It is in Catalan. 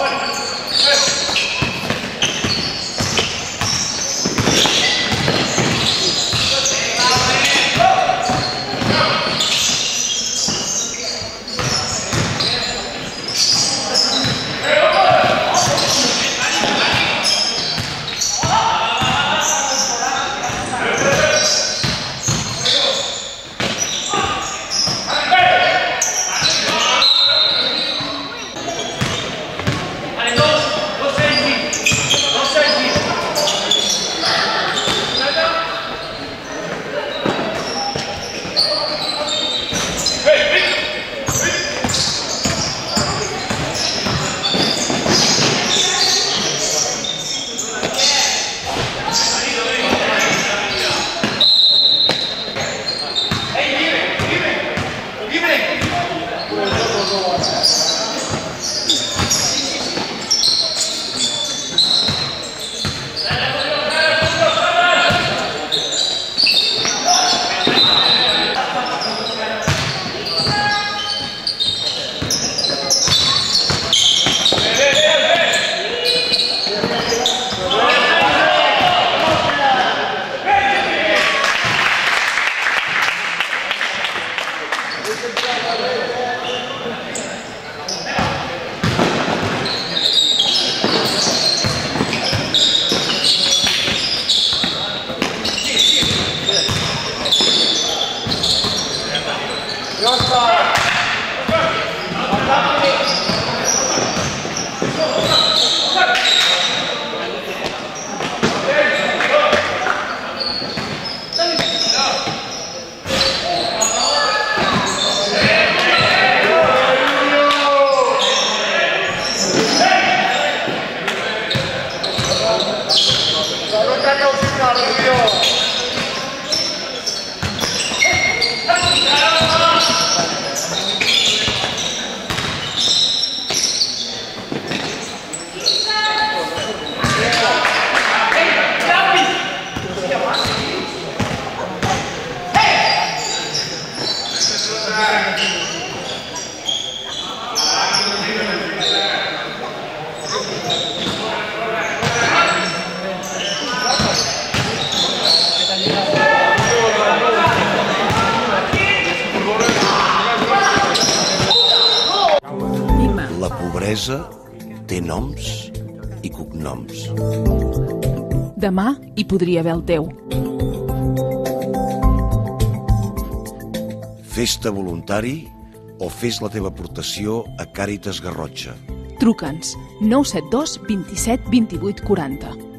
Fight! Hallelujah. La pobresa té noms i cognoms. Demà hi podria haver el teu. Festa voluntari o fes la teva aportació a Càritas Garrotxa. Truca'ns 972 27 28 40.